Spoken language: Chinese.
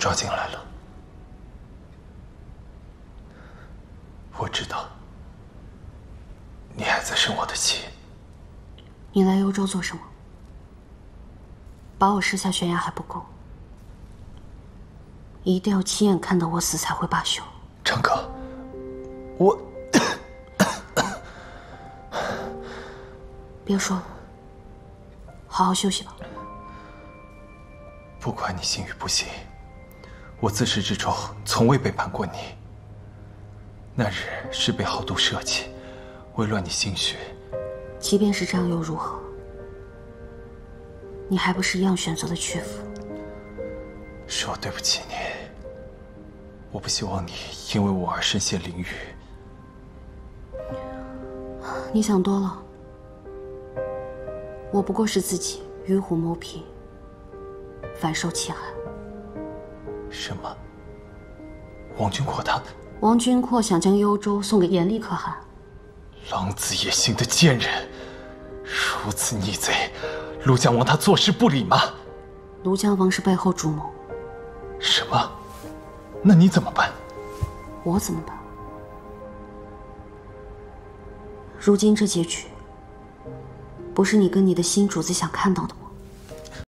抓进来了。我知道，你还在生我的气。你来幽州做什么？把我射下悬崖还不够，一定要亲眼看到我死才会罢休。长哥，我别说了，好好休息吧。不管你信与不信，我自始至终从未背叛过你。那日是被豪都设计，为乱你心绪。即便是这样又如何？你还不是一样选择了屈服？是我对不起你，我不希望你因为我而身陷囹圄。你想多了，我不过是自己与虎谋皮，反受其害。什么？王君阔他？王君阔想将幽州送给严厉可汗。狼子野心的贱人，如此逆贼！庐江王他坐视不理吗？庐江王是背后主谋。什么？那你怎么办？我怎么办？如今这结局，不是你跟你的新主子想看到的吗？